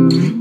Mm-hmm.